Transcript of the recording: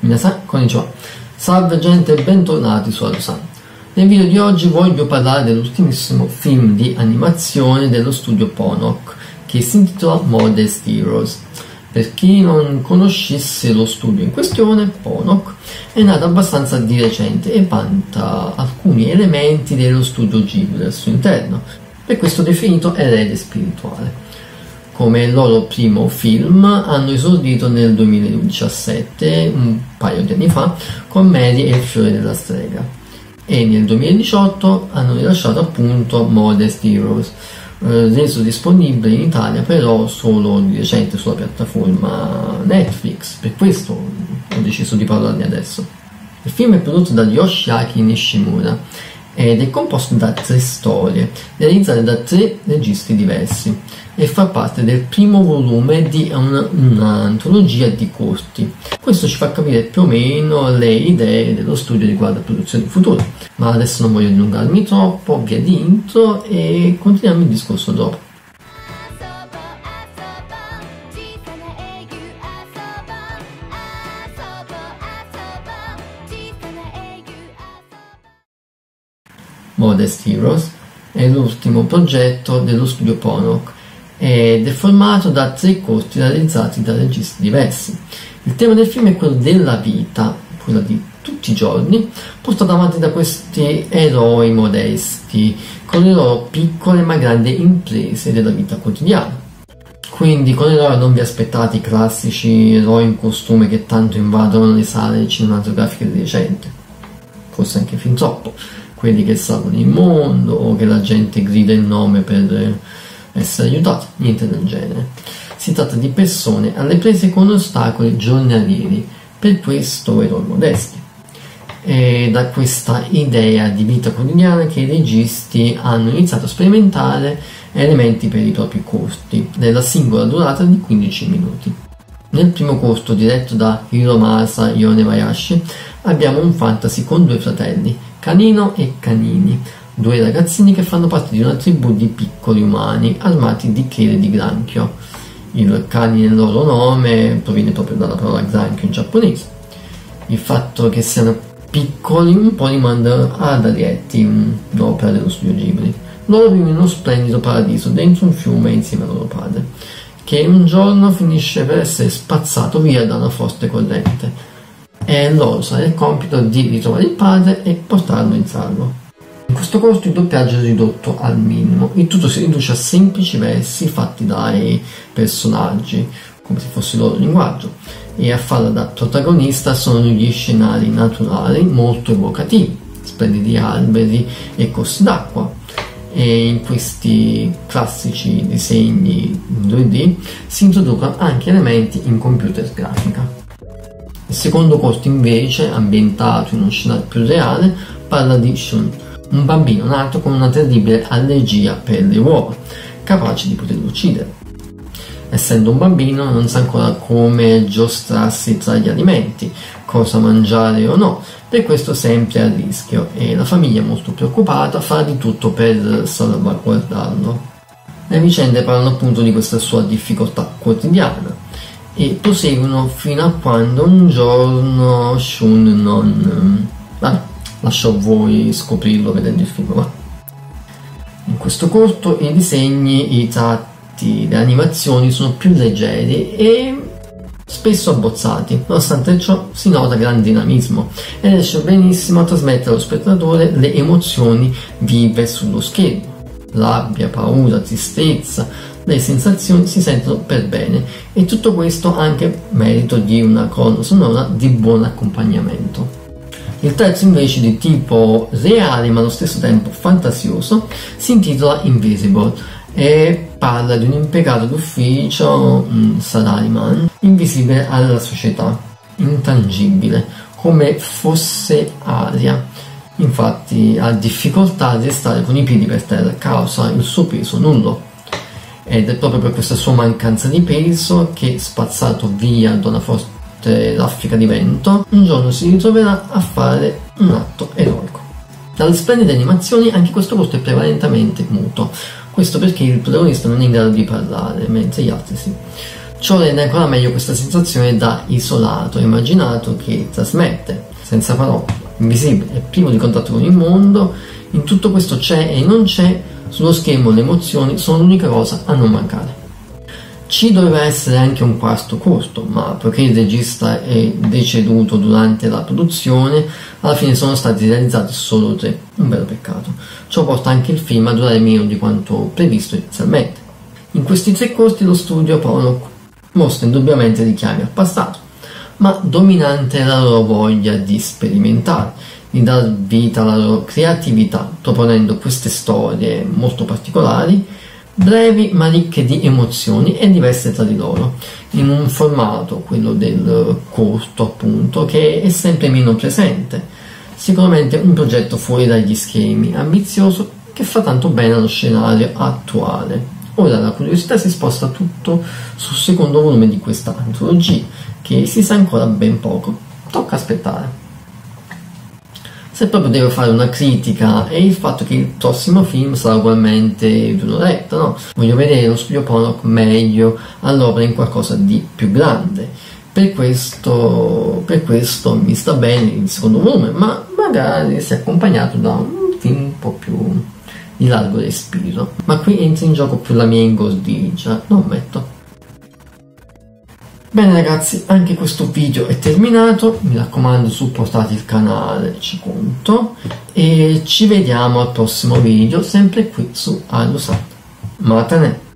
Minasan, konnichiwa. Salve gente e bentornati su Arusan. Nel video di oggi voglio parlare dell'ultimissimo film di animazione dello studio Ponok che si intitola Modest Heroes. Per chi non conoscesse lo studio in questione, Ponok è nato abbastanza di recente e vanta alcuni elementi dello studio Ghibli al suo interno, per questo definito erede spirituale come loro primo film, hanno esordito nel 2017, un paio di anni fa, con Mary e il fiore della strega. E nel 2018 hanno rilasciato appunto Modest Heroes, eh, reso disponibile in Italia però solo di recente sulla piattaforma Netflix, per questo ho deciso di parlarne adesso. Il film è prodotto da Yoshiaki Nishimura ed è composto da tre storie, realizzate da tre registi diversi e fa parte del primo volume di un'antologia di corti. Questo ci fa capire più o meno le idee dello studio riguardo a produzioni future, ma adesso non voglio dilungarmi troppo, via di intro e continuiamo il discorso dopo. Modest Heroes è l'ultimo progetto dello studio Ponok ed è formato da tre corti realizzati da registi diversi. Il tema del film è quello della vita, quella di tutti i giorni, portata avanti da questi eroi modesti, con le loro piccole ma grandi imprese della vita quotidiana. Quindi con loro non vi aspettate i classici eroi in costume che tanto invadono le sale cinematografiche di recente, forse anche fin troppo, quelli che salvano il mondo o che la gente grida il nome per essere aiutati, niente del genere. Si tratta di persone alle prese con ostacoli giornalieri, per questo eroi modesti. È da questa idea di vita quotidiana che i registi hanno iniziato a sperimentare elementi per i propri corti, della singola durata di 15 minuti. Nel primo corto, diretto da Hiromasa Yonebayashi, abbiamo un fantasy con due fratelli, Canino e Canini, due ragazzini che fanno parte di una tribù di piccoli umani armati di chele di granchio. Il cani nel loro nome proviene proprio dalla parola granchio in giapponese. Il fatto che siano piccoli un po' rimanda ad Arietti, un'opera dello studio Ghibli. Loro vivono in uno splendido paradiso dentro un fiume insieme a loro padre, che un giorno finisce per essere spazzato via da una forte corrente. E loro sarà il compito di ritrovare il padre e portarlo in salvo. In questo corso il doppiaggio è ridotto al minimo, il tutto si riduce a semplici versi fatti dai personaggi, come se fosse il loro linguaggio, e a farla da protagonista sono gli scenari naturali molto evocativi, splendidi alberi e corsi d'acqua, e in questi classici disegni in 2D si introducono anche elementi in computer grafica. Il secondo corto invece, ambientato in uno scenario più reale, parla di Shun, un bambino nato con una terribile allergia per le uova, capace di poterlo uccidere. Essendo un bambino non sa ancora come giostrarsi tra gli alimenti, cosa mangiare o no, per questo sempre a rischio e la famiglia molto preoccupata fa di tutto per salvaguardarlo. Le vicende parlano appunto di questa sua difficoltà quotidiana e proseguono fino a quando un giorno Shun non... Vabbè, lascio a voi scoprirlo vedendo il film. Ma in questo corto i disegni, i tratti, le animazioni sono più leggeri e spesso abbozzati, nonostante ciò si nota grande dinamismo e riesce benissimo a trasmettere allo spettatore le emozioni vive sullo schermo. Rabbia, paura, tristezza, le sensazioni si sentono per bene e tutto questo anche merito di una colonna sonora di buon accompagnamento. Il terzo invece di tipo reale ma allo stesso tempo fantasioso si intitola Invisible e parla di un impiegato d'ufficio, un salaryman, invisibile alla società, intangibile, come fosse aria. Infatti ha difficoltà a restare con i piedi per terra a causa il suo peso nullo. Ed è proprio per questa sua mancanza di peso che, spazzato via da una forte raffica di vento, un giorno si ritroverà a fare un atto eroico. Dalle splendide animazioni anche questo posto è prevalentemente muto, questo perché il protagonista non è in grado di parlare, mentre gli altri sì. Ciò rende ancora meglio questa sensazione da isolato, immaginato che trasmette, senza parole, invisibile privo di contatto con il mondo. In tutto questo c'è e non c'è, sullo schermo le emozioni sono l'unica cosa a non mancare. Ci doveva essere anche un quarto corto, ma poiché il regista è deceduto durante la produzione, alla fine sono stati realizzati solo tre, un vero peccato. Ciò porta anche il film a durare meno di quanto previsto inizialmente. In questi tre corti lo studio Pollock mostra indubbiamente richiami al passato, ma dominante è la loro voglia di sperimentare, di dar vita alla loro creatività, proponendo queste storie molto particolari brevi ma ricche di emozioni e diverse tra di loro, in un formato, quello del corto appunto, che è sempre meno presente. Sicuramente un progetto fuori dagli schemi, ambizioso, che fa tanto bene allo scenario attuale. Ora la curiosità si sposta tutto sul secondo volume di questa antologia, che si sa ancora ben poco. Tocca aspettare se proprio devo fare una critica è il fatto che il prossimo film sarà ugualmente di un'oretta, no? Voglio vedere lo studio Pollock meglio all'opera in qualcosa di più grande. Per questo, per questo mi sta bene il secondo volume, ma magari se accompagnato da un film un po' più di largo respiro. Ma qui entra in gioco più la mia ingordigia, lo ammetto. Bene ragazzi, anche questo video è terminato, mi raccomando supportate il canale, ci conto, e ci vediamo al prossimo video, sempre qui su Allo Matane.